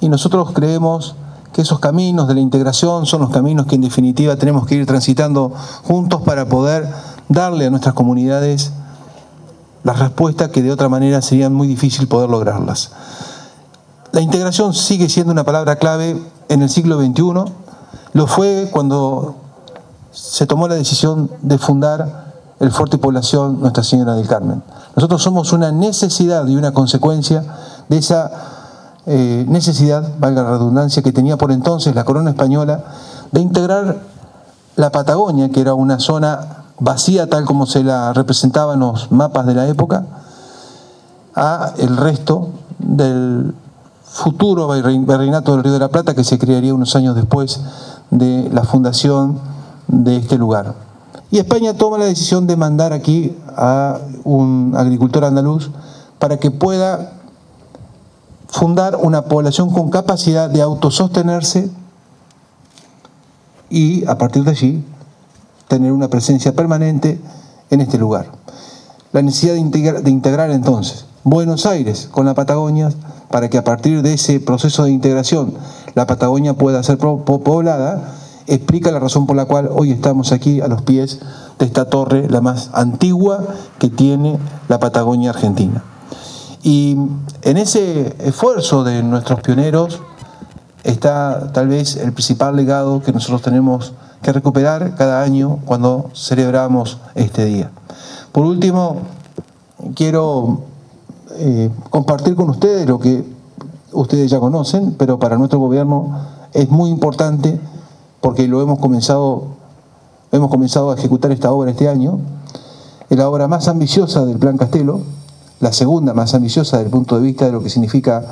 y nosotros creemos que esos caminos de la integración son los caminos que en definitiva tenemos que ir transitando juntos para poder darle a nuestras comunidades las respuestas que de otra manera serían muy difícil poder lograrlas. La integración sigue siendo una palabra clave en el siglo XXI, lo fue cuando se tomó la decisión de fundar el Fuerte Población Nuestra Señora del Carmen. Nosotros somos una necesidad y una consecuencia de esa eh, necesidad, valga la redundancia, que tenía por entonces la corona española de integrar la Patagonia, que era una zona vacía tal como se la representaban los mapas de la época, a el resto del futuro virreinato del Río de la Plata que se crearía unos años después de la fundación de este lugar. Y España toma la decisión de mandar aquí a un agricultor andaluz para que pueda fundar una población con capacidad de autosostenerse y a partir de allí tener una presencia permanente en este lugar. La necesidad de integrar, de integrar entonces Buenos Aires con la Patagonia para que a partir de ese proceso de integración la Patagonia pueda ser poblada, explica la razón por la cual hoy estamos aquí a los pies de esta torre, la más antigua que tiene la Patagonia Argentina. Y en ese esfuerzo de nuestros pioneros está tal vez el principal legado que nosotros tenemos que recuperar cada año cuando celebramos este día. Por último, quiero eh, compartir con ustedes lo que ustedes ya conocen, pero para nuestro gobierno es muy importante porque lo hemos comenzado, hemos comenzado a ejecutar esta obra este año. Es la obra más ambiciosa del Plan Castelo, la segunda más ambiciosa desde el punto de vista de lo que significa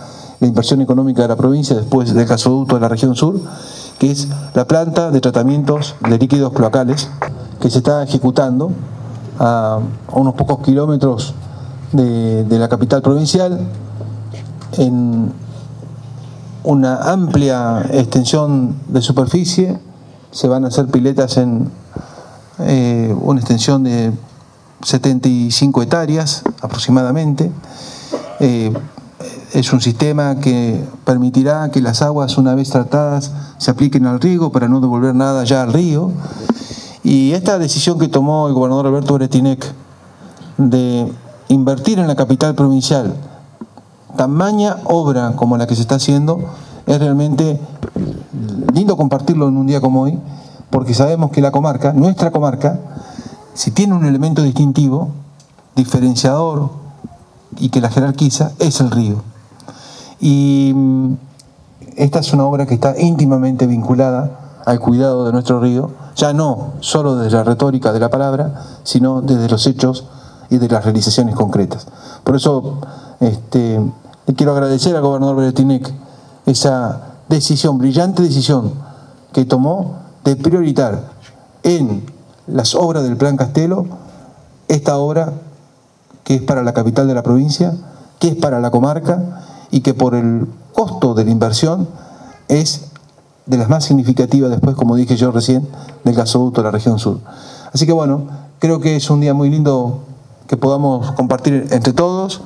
la inversión económica de la provincia después del gasoducto de la región sur, que es la planta de tratamientos de líquidos cloacales que se está ejecutando a unos pocos kilómetros de, la capital provincial, en una amplia extensión de superficie, se van a hacer piletas en eh, una extensión de 75 hectáreas aproximadamente. Eh, es un sistema que permitirá que las aguas, una vez tratadas, se apliquen al riego para no devolver nada ya al río. Y esta decisión que tomó el gobernador Alberto Bretinec de invertir en la capital provincial tamaña obra como la que se está haciendo, es realmente lindo compartirlo en un día como hoy, porque sabemos que la comarca, nuestra comarca, si tiene un elemento distintivo, diferenciador y que la jerarquiza, es el río. Y mm, esta es una obra que está íntimamente vinculada al cuidado de nuestro río, ya no solo desde la retórica de la palabra, sino desde los hechos y de las realizaciones concretas. Por eso este, le quiero agradecer al gobernador Beretinec esa decisión, brillante decisión que tomó de prioritar en las obras del Plan Castelo esta obra que es para la capital de la provincia, que es para la comarca y que por el costo de la inversión es de las más significativas después, como dije yo recién, del gasoducto de la región sur. Así que bueno, creo que es un día muy lindo que podamos compartir entre todos.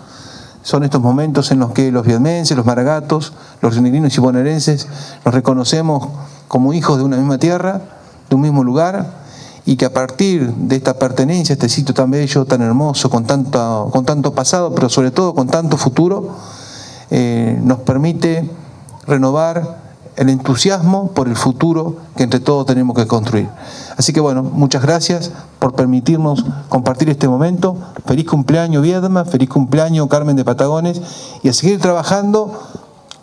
Son estos momentos en los que los vietmenses, los maragatos, los rionegrinos y bonaerenses nos reconocemos como hijos de una misma tierra, de un mismo lugar, y que a partir de esta pertenencia este sitio tan bello, tan hermoso, con tanto, con tanto pasado, pero sobre todo con tanto futuro, eh, nos permite renovar el entusiasmo por el futuro que entre todos tenemos que construir. Así que bueno, muchas gracias por permitirnos compartir este momento. Feliz cumpleaños Viedma, feliz cumpleaños Carmen de Patagones y a seguir trabajando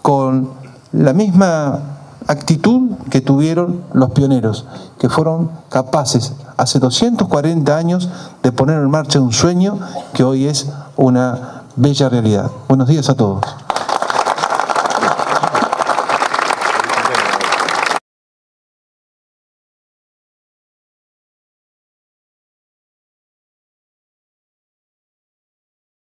con la misma actitud que tuvieron los pioneros, que fueron capaces hace 240 años de poner en marcha un sueño que hoy es una bella realidad. Buenos días a todos.